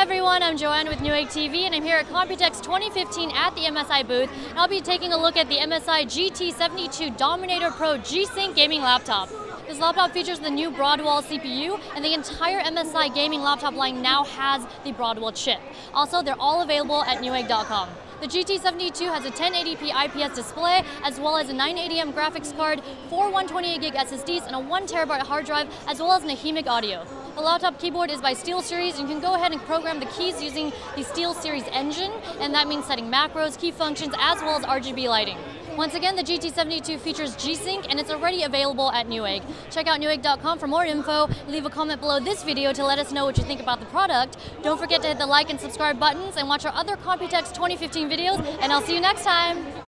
everyone, I'm Joanne with Newegg TV and I'm here at Computex 2015 at the MSI booth and I'll be taking a look at the MSI GT72 Dominator Pro G-Sync gaming laptop. This laptop features the new Broadwell CPU and the entire MSI gaming laptop line now has the Broadwell chip. Also, they're all available at newegg.com. The GT72 has a 1080p IPS display as well as a 980M graphics card, four 128GB SSDs, and a 1TB hard drive as well as Nahimic audio. The laptop keyboard is by SteelSeries and you can go ahead and program the keys using the SteelSeries engine and that means setting macros, key functions, as well as RGB lighting. Once again, the GT72 features G-Sync and it's already available at Newegg. Check out newegg.com for more info. Leave a comment below this video to let us know what you think about the product. Don't forget to hit the like and subscribe buttons and watch our other Computex 2015 videos and I'll see you next time.